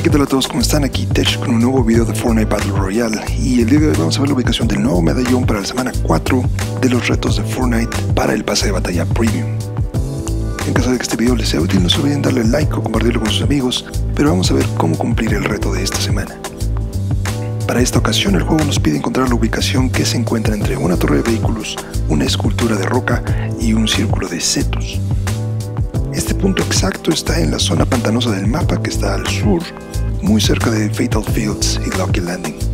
Hey, ¿qué tal a todos? ¿Cómo están? Aquí Tech con un nuevo video de Fortnite Battle Royale y el día de hoy vamos a ver la ubicación del nuevo medallón para la semana 4 de los retos de Fortnite para el pase de batalla Premium. En caso de que este video les sea útil, no se olviden darle like o compartirlo con sus amigos, pero vamos a ver cómo cumplir el reto de esta semana. Para esta ocasión el juego nos pide encontrar la ubicación que se encuentra entre una torre de vehículos, una escultura de roca y un círculo de setos. Este punto exacto está en la zona pantanosa del mapa que está al sur, muy cerca de Fatal Fields y Lucky Landing.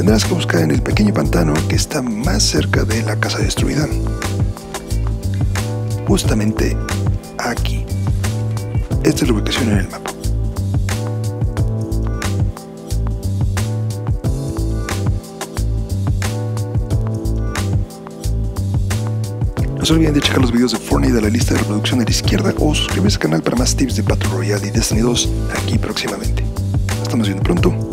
Tendrás que buscar en el pequeño pantano que está más cerca de la casa destruida. Justamente aquí. Esta es la ubicación en el mapa. No se olviden de checar los videos de Fortnite de la lista de reproducción a la izquierda o suscribirse al canal para más tips de Battle Royale y Destiny 2 aquí próximamente. Estamos viendo pronto.